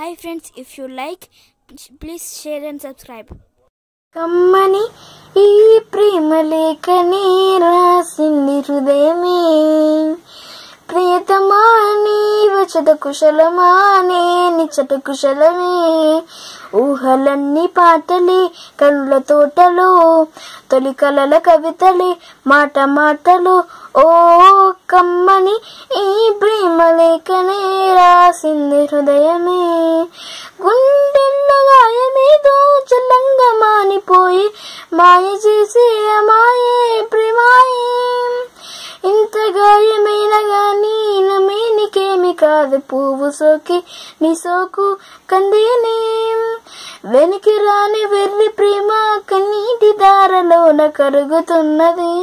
Hi friends if you like please share and subscribe కమ్మని ఈ ప్రేమ లేఖని రాసింది హృదయమే. ప్రియతమా నీ వచట కుశలమా నే నిచ్చట కుశలమే. ఊహలన్నీ పాటలే కళ్ళ తోటలో తొలి కలల కవితలే మాట మాటలు. ఓ కమ్మని ఈ ప్రేమ లేఖనే రాసింది హృదయమే. గుండెల్లో గాయమేదో చల్లంగా మానిపోయి మాయ చేసి అమాయే ప్రేమాయే. ఇంత గాయమైన గాని నమేనికేమి కాదు పువ్వు సోకి నీ సోకు కందేనే. వెనక్కి రాని వెర్రి ప్రేమ కన్నీటి దారలోన కరుగుతున్నది.